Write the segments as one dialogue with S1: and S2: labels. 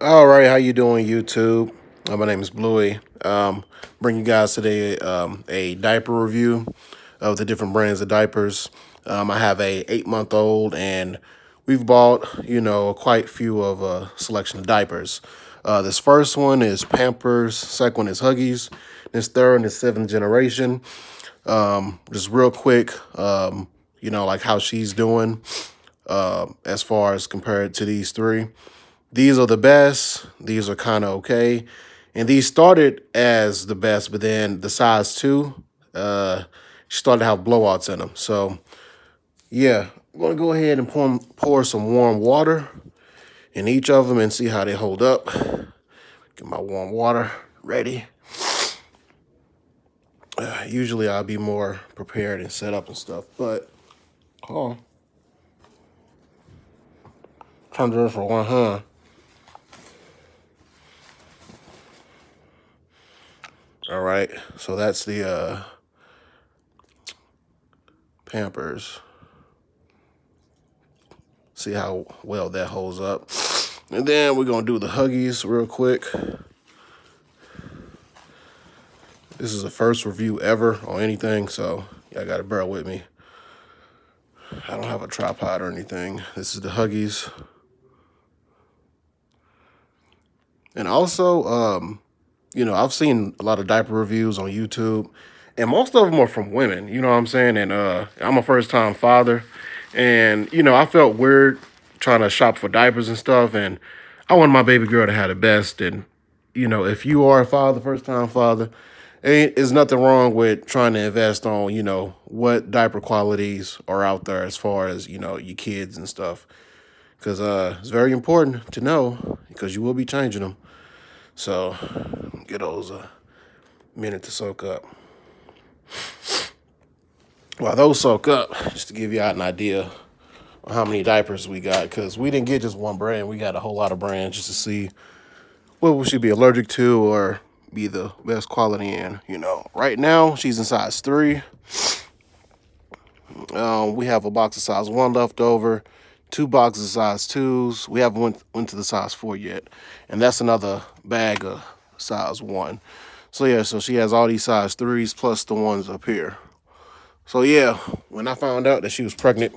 S1: All right, how you doing, YouTube? Uh, my name is Bleuy. Um, bring you guys today um, a diaper review of the different brands of diapers. Um, I have a eight month old, and we've bought you know quite few of a selection of diapers. Uh, this first one is Pampers. Second one is Huggies. This third one is seventh generation. Um, just real quick, um, you know, like how she's doing uh, as far as compared to these three. These are the best. These are kind of okay. And these started as the best, but then the size two, uh, started to have blowouts in them. So, yeah, I'm going to go ahead and pour, pour some warm water in each of them and see how they hold up. Get my warm water ready. Uh, usually I'll be more prepared and set up and stuff, but, oh. Trying to this for one hand. All right, so that's the uh, Pampers. See how well that holds up. And then we're gonna do the Huggies real quick. This is the first review ever on anything, so y'all gotta bear with me. I don't have a tripod or anything. This is the Huggies. And also, um, you know, I've seen a lot of diaper reviews on YouTube, and most of them are from women, you know what I'm saying? And uh, I'm a first time father, and, you know, I felt weird trying to shop for diapers and stuff, and I want my baby girl to have the best. And, you know, if you are a father, first time father, ain't there's nothing wrong with trying to invest on, you know, what diaper qualities are out there as far as, you know, your kids and stuff. Because uh, it's very important to know because you will be changing them. So get those a minute to soak up. While those soak up, just to give you out an idea of how many diapers we got, because we didn't get just one brand, we got a whole lot of brands just to see what we should be allergic to or be the best quality in, you know. Right now, she's in size three. Um, we have a box of size one left over, two boxes of size twos. We haven't went, went to the size four yet. And that's another bag of size one. So yeah, so she has all these size threes plus the ones up here. So yeah, when I found out that she was pregnant,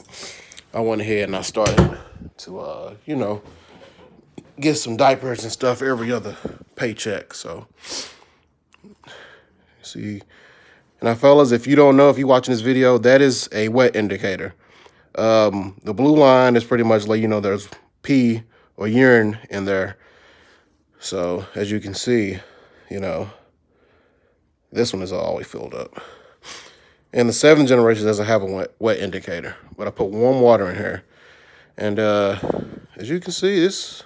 S1: I went ahead and I started to, uh, you know, get some diapers and stuff every other paycheck. So, see, and now fellas, if you don't know, if you're watching this video, that is a wet indicator. Um, the blue line is pretty much like, you know, there's pee or urine in there. So as you can see, you know, this one is always filled up. And the seventh generation doesn't have a wet, wet indicator, but I put warm water in here. And uh, as you can see, it's,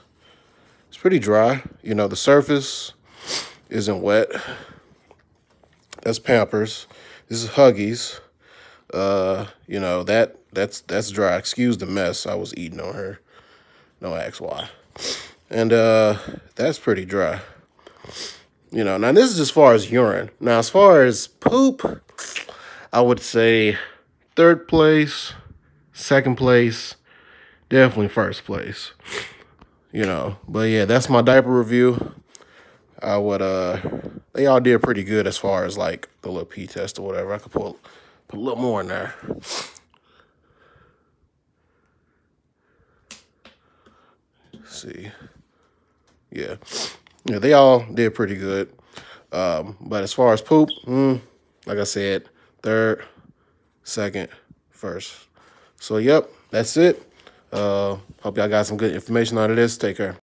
S1: it's pretty dry. You know, the surface isn't wet. That's Pampers. This is Huggies. Uh, you know, that that's that's dry. Excuse the mess I was eating on her. No ask why. And uh, that's pretty dry. You know, now this is as far as urine. Now, as far as poop, I would say third place, second place, definitely first place. You know, but yeah, that's my diaper review. I would, uh, they all did pretty good as far as like the little pee test or whatever. I could put, put a little more in there. see. Yeah. Yeah, they all did pretty good. Um, but as far as poop, mm, like I said, third, second, first. So, yep, that's it. Uh, hope y'all got some good information out of this. Take care.